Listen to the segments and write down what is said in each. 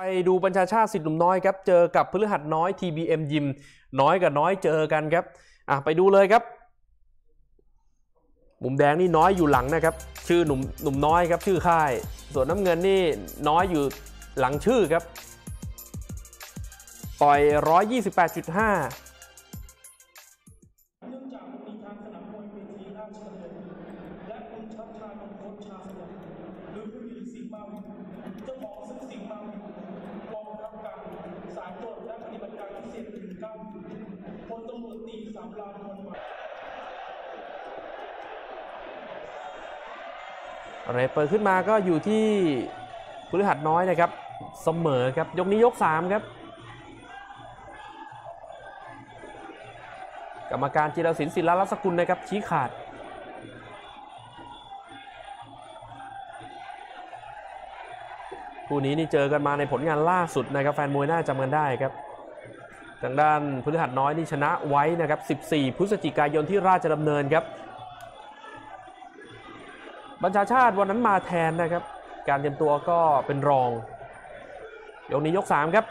ไปดูบัญชาชาติสิทธิ์หนุ่มน้อยครับ เจอกับพฤหัสน้อย TBM ยิม น้อยกับน้อยเจอกันครับ อะไปดูเลยครับ มุมแดงนี่น้อยอยู่หลังนะครับ ชื่อหนุ่มหนุ่มน้อยครับ ชื่อค่าย ส่วนน้ำเงินนี่น้อยอยู่หลังชื่อครับ ต่อย 128.5 พลตำรวจตรีสามลานนมาอะไรเปิดขึ้นมาก็อยู่ที่พฤหัสน้อยนะครับ เสมอครับ ยกนี้ยก 3 ครับ กรรมการจิรศิลป์ศิลารัศกุลนะครับ ชี้ขาด คู่นี้นี่เจอกันมาในผลงานล่าสุดนะครับ แฟนมวยน่าจำกันได้ครับ ทางด้านพฤหัสน้อยนี่ชนะไว้นะครับ 14 พฤศจิกายนที่ราชดำเนินครับ บัญชาชาติวันนั้นมาแทนนะครับ การเตรียมตัวก็เป็นรอง ยกนี้ยก 3 ครับ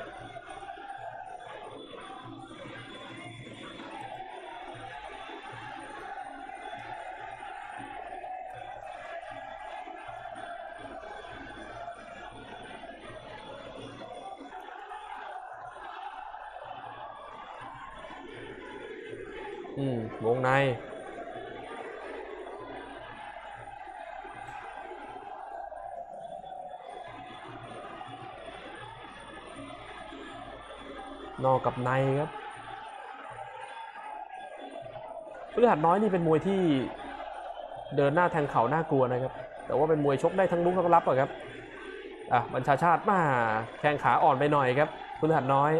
อืมวงใน นอกกับในครับพฤหัสน้อยนี่เป็นมวยที่เดินหน้าแทงเข่าน่ากลัวนะครับ แต่ว่าเป็นมวยชกได้ทั้งลุกทั้งรับอะครับ อะ บัญชาชาติมาแข้งขาอ่อนไปหน่อยครับพฤหัสน้อย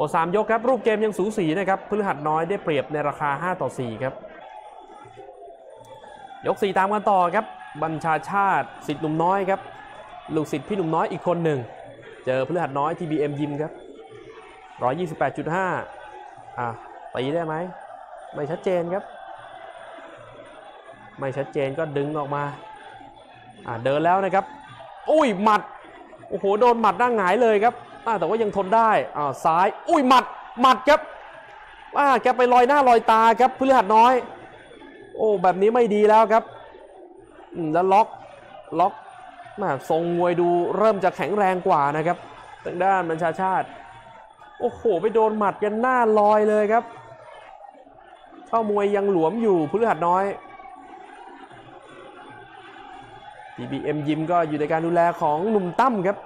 มด3ยกครับรูปเกมยังสูสีนะครับพฤหัสน้อยได้เปรียบในราคา 5 ต่อ 4 ครับ ยก 4 ตามกันต่อครับ บัญชาชาติสิทธิ์หนุ่มน้อยครับ ลูกศิษย์พี่หนุ่มน้อยอีกคนหนึ่ง เจอพฤหัสน้อย TBM ยิมครับ 128.5 อะตีได้ไหม ไม่ชัดเจนครับ ไม่ชัดเจนก็ดึงออกมา อะเดินแล้วนะครับ อุ้ยหมัด โอ้โห โดนหมัดหน้าหงายเลยครับ แต่ว่ายังทนได้อ่าซ้าย อุ้ยหมัดหมัดครับว่าแกไปลอยหน้าลอยตาครับพฤหัสน้อย โอ้แบบนี้ไม่ดีแล้วครับแล้วล็อกล็อกมาทรงมวยดูเริ่มจะแข็งแรงกว่านะครับทางด้านบัญชาชาติ โอ้โห ไปโดนหมัดยันหน้าลอยเลยครับเข้ามวยยังหลวมอยู่พฤหัสน้อย TBM ยิมก็อยู่ในการดูแลของหนุ่มตั้มครับ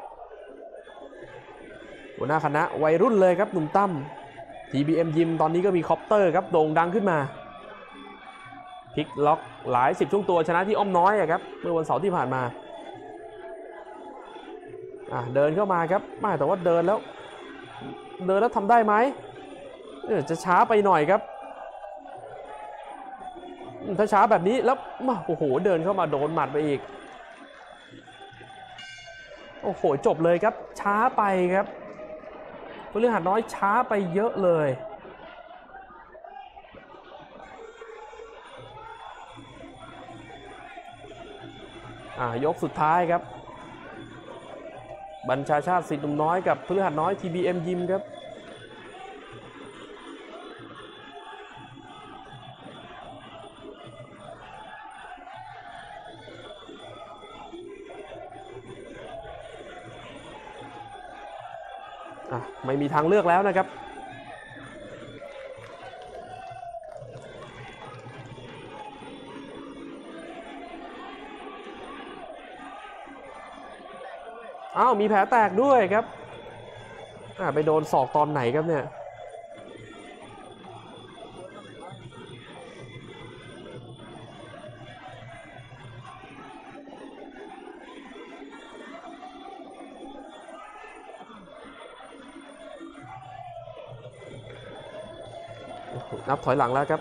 หัวหน้าคณะวัยรุ่นเลยครับหนุ่มตั้ม TBM ยิมตอนนี้ก็มีคอปเตอร์ครับโด่งดังขึ้นมาพลิกล็อกหลายสิบช่วงตัวชนะที่อ้อมน้อยอครับเมื่อวันเสาร์ที่ผ่านมาเดินเข้ามาครับไม่แต่ว่าเดินแล้ว เดินแล้วทำได้ไหมจะช้าไปหน่อยครับ ถ้าช้าแบบนี้แล้วโอ้โหเดินเข้ามาโดนหมัดไปอีก โอ้โหจบเลยครับช้าไปครับ พฤหัสน้อยช้าไปเยอะเลย อ่ายกสุดท้ายครับ บัญชาชาติสิทธิ์หนุ่มน้อยกับพฤหัสน้อย TBM ยิมครับ อะไม่มีทางเลือกแล้วนะครับ อ้าวมีแผลแตกด้วยครับอ่าไปโดนศอกตอนไหนครับเนี่ย นับถอยหลังแล้วครับ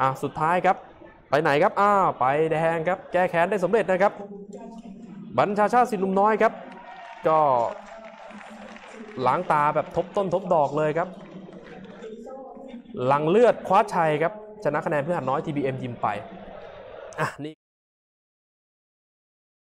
อะสุดท้ายครับ ไปไหนครับอ้าวไปแดงครับ แก้แค้นได้สำเร็จนะครับ บัญชาชาติสินุมน้อยครับ ก็ล้างตาแบบทบต้นทบดอกเลยครับ หลังเลือดคว้าชัยครับ ชนะคะแนนเพื่อนัดน้อย TBM ยิมไปอะนี่